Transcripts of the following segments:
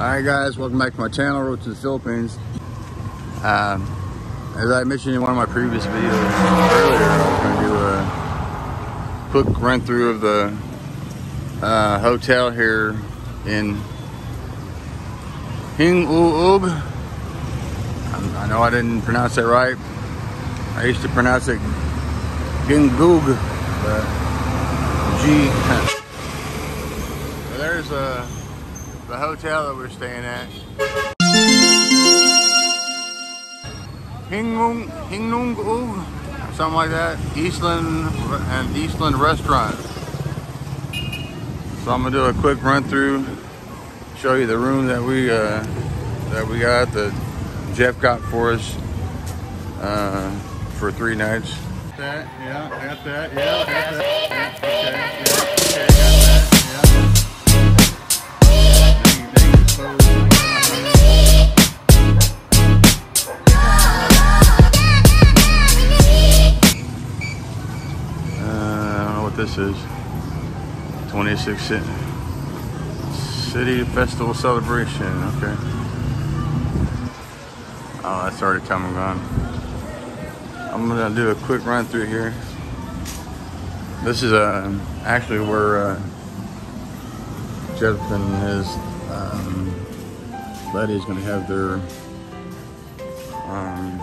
Alright guys, welcome back to my channel, Road to the Philippines. Um, as I mentioned in one of my previous videos earlier, I was going to do a quick run through of the uh, hotel here in Hinguug. I know I didn't pronounce that right. I used to pronounce it Gingug, but G. so there's a the hotel that we're staying at. Hingung, Hingung, something like that. Eastland and Eastland Restaurant. So I'm gonna do a quick run through, show you the room that we uh, that we got that Jeff got for us uh, for three nights. That, yeah, got that, yeah, got that, this is 26 City Festival Celebration. Okay. Oh, that's already come and gone. I'm gonna do a quick run through here. This is uh, actually where uh, Jeff and his um, buddy is gonna have their um,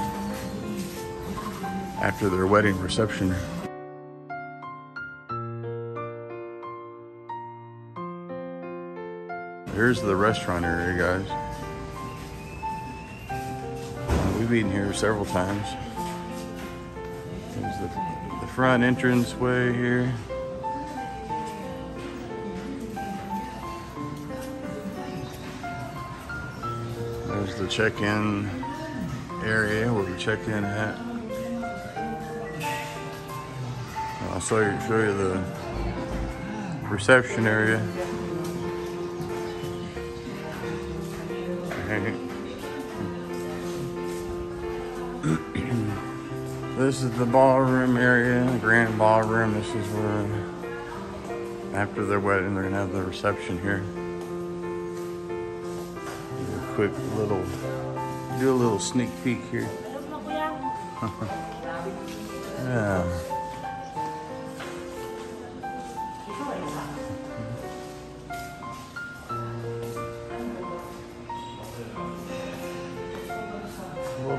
after their wedding reception. Here's the restaurant area, guys. We've eaten here several times. There's the, the front entrance way here. There's the check-in area where we check in at. I'll show you, show you the reception area. this is the ballroom area, grand ballroom. This is where, after their wedding, they're gonna have the reception here. Do a quick little, do a little sneak peek here. yeah.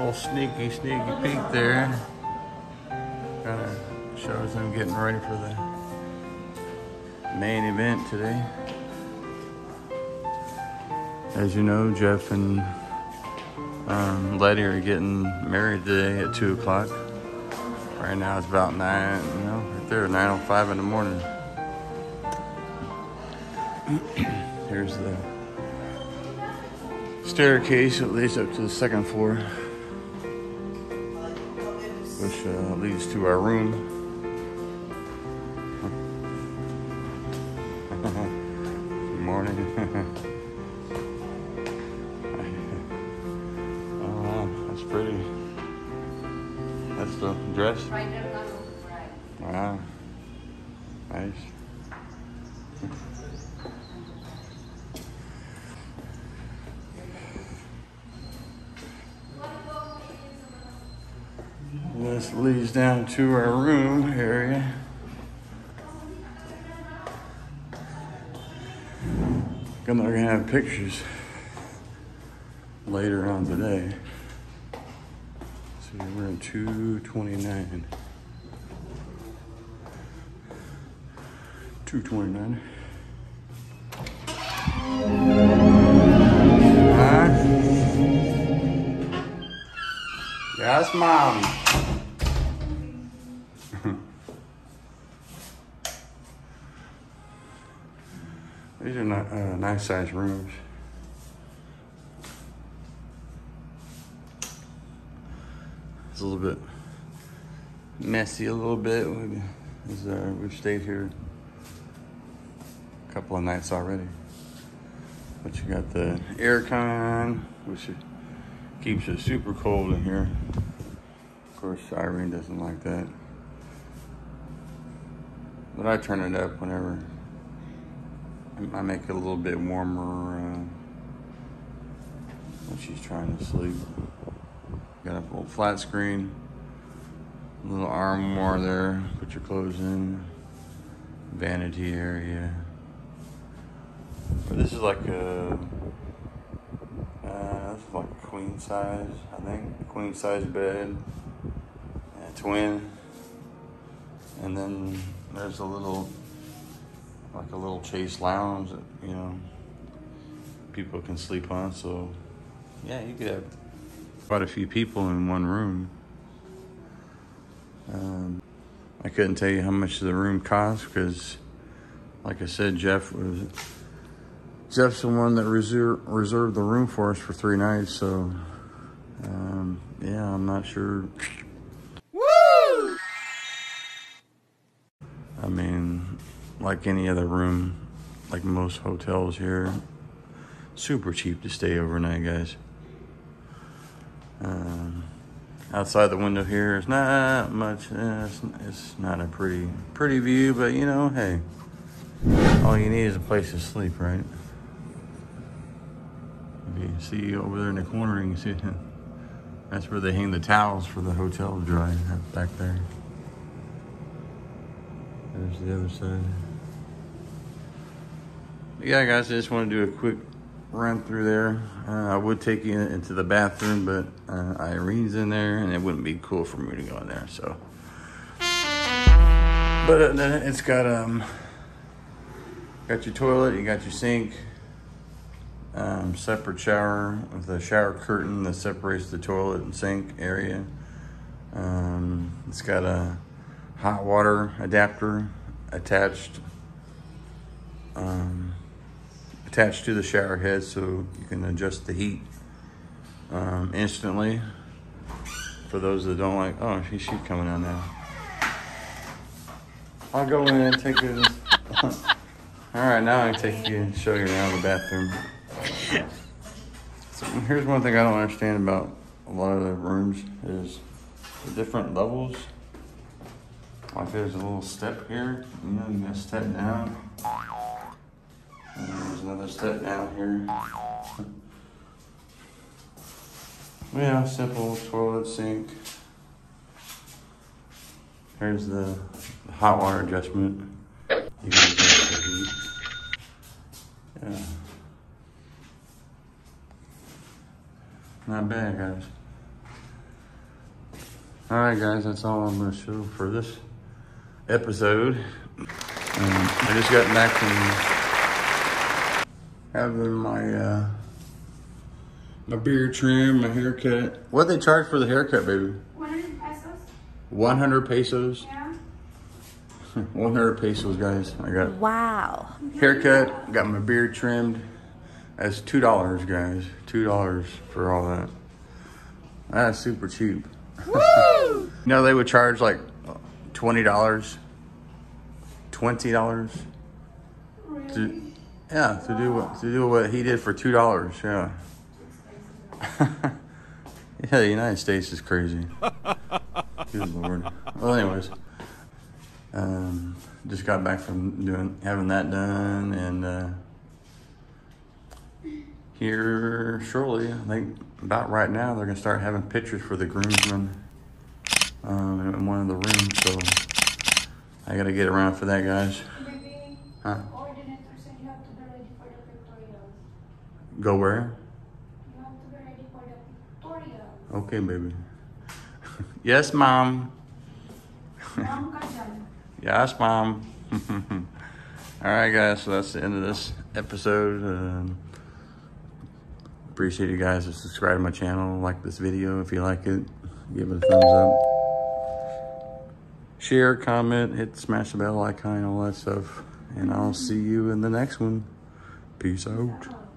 Little sneaky, sneaky peek there. Kind of shows them getting ready for the main event today. As you know, Jeff and um, Letty are getting married today at 2 o'clock. Right now it's about 9, you know, right there, 9.05 in the morning. Here's the staircase that leads up to the second floor, which uh, leads to our room. Good morning. oh, wow, that's pretty. That's the dress? Wow. Nice. Leads down to our room area. I'm gonna have pictures later on today. See, we're in 229. 229. Huh? Yes, mom. Uh, nice sized rooms. It's a little bit messy, a little bit. We've, uh, we've stayed here a couple of nights already. But you got the air con, which keeps it super cold in here. Of course, Irene doesn't like that. But I turn it up whenever I make it a little bit warmer uh, she's trying to sleep. Got a little flat screen, a little armoire there. Put your clothes in. Vanity area. But this is like a, uh, this is like a queen size, I think, queen size bed, a twin, and then there's a little, like a little chaise lounge that you know people can sleep on. So yeah, you could have quite a few people in one room. Um, I couldn't tell you how much the room cost because, like I said, Jeff was Jeff's the one that reserved reserved the room for us for three nights. So, um, yeah, I'm not sure. Like any other room, like most hotels here, super cheap to stay overnight, guys. Um, outside the window here is not much. Eh, it's, it's not a pretty pretty view, but you know, hey, all you need is a place to sleep, right? If you see over there in the corner, you can see that's where they hang the towels for the hotel to dry. Back there. There's the other side. Yeah, guys, I just want to do a quick run through there. Uh, I would take you into the bathroom, but uh, Irene's in there, and it wouldn't be cool for me to go in there. So, but uh, it's got um, got your toilet, you got your sink, um, separate shower with a shower curtain that separates the toilet and sink area. Um, it's got a hot water adapter attached. Um, attached to the shower head so you can adjust the heat um, instantly. For those that don't like, oh, she coming on now. I'll go in and take you. All right, now I can take you and show you around the bathroom. So here's one thing I don't understand about a lot of the rooms is the different levels. Like there's a little step here, you know, you gotta step down. And there's another step down here. Yeah, simple toilet sink. Here's the hot water adjustment. Yeah. Not bad, guys. All right, guys, that's all I'm going to show for this episode. Um, I just got back from having my uh, my beard trim, my haircut. What they charge for the haircut, baby? 100 pesos. 100 pesos. Yeah. 100 pesos, guys. I got Wow. haircut, got my beard trimmed. That's two dollars, guys. Two dollars for all that. That's super cheap. Woo! You know they would charge like twenty dollars, twenty dollars. Really? Yeah, to do what to do what he did for two dollars. Yeah. yeah, the United States is crazy. Good lord. Well, anyways, um, just got back from doing having that done, and uh, here shortly, I think about right now, they're gonna start having pictures for the groomsmen um, in one of the rooms. So I gotta get around for that, guys. Huh? The pictorials. Okay, baby. yes, mom. Yes, mom. All right, guys. So that's the end of this episode. Um, appreciate you guys to subscribe to my channel, like this video if you like it, give it a thumbs up, share, comment, hit smash the bell icon, all that stuff, and I'll see you in the next one. Peace out.